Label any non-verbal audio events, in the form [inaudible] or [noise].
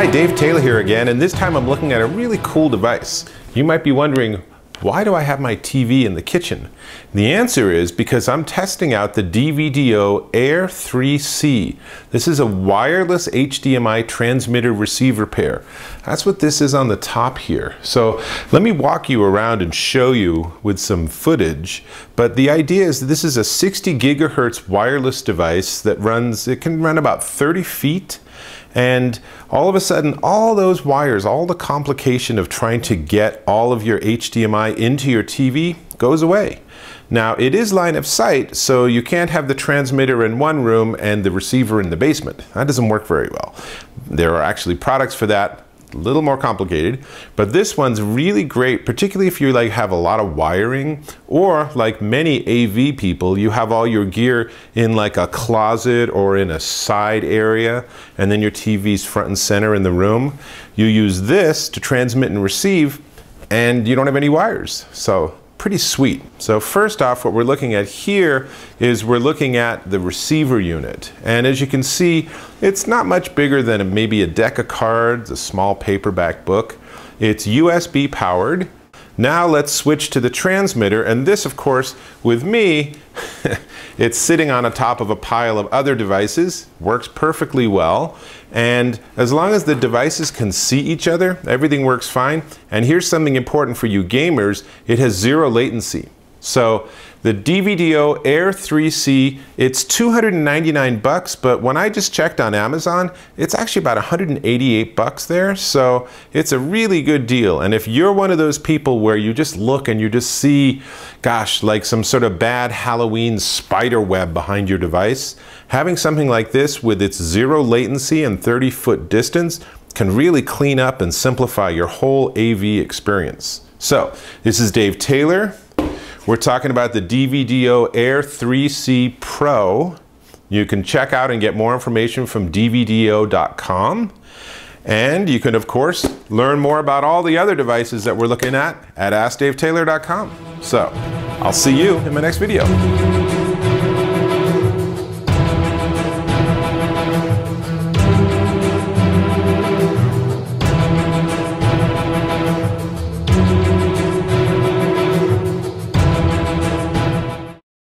Hi, Dave Taylor here again, and this time I'm looking at a really cool device. You might be wondering, why do I have my TV in the kitchen? The answer is because I'm testing out the DVDO Air 3C. This is a wireless HDMI transmitter receiver pair. That's what this is on the top here. So let me walk you around and show you with some footage. But the idea is that this is a 60 gigahertz wireless device that runs, it can run about 30 feet and all of a sudden, all those wires, all the complication of trying to get all of your HDMI into your TV goes away. Now, it is line of sight, so you can't have the transmitter in one room and the receiver in the basement. That doesn't work very well. There are actually products for that a little more complicated, but this one's really great, particularly if you like have a lot of wiring or like many AV people, you have all your gear in like a closet or in a side area, and then your TV's front and center in the room. You use this to transmit and receive, and you don't have any wires. So pretty sweet. So first off, what we're looking at here is we're looking at the receiver unit. And as you can see, it's not much bigger than maybe a deck of cards, a small paperback book. It's USB powered. Now let's switch to the transmitter. And this, of course, with me, [laughs] it's sitting on a top of a pile of other devices, works perfectly well. And as long as the devices can see each other, everything works fine. And here's something important for you gamers, it has zero latency. So the DVDO Air 3C, it's 299 bucks, but when I just checked on Amazon, it's actually about 188 bucks there. So it's a really good deal. And if you're one of those people where you just look and you just see, gosh, like some sort of bad Halloween spider web behind your device, having something like this with its zero latency and 30 foot distance can really clean up and simplify your whole AV experience. So this is Dave Taylor. We're talking about the DVDO Air 3C Pro. You can check out and get more information from dvdo.com. And you can, of course, learn more about all the other devices that we're looking at at AskDaveTaylor.com. So, I'll see you in my next video.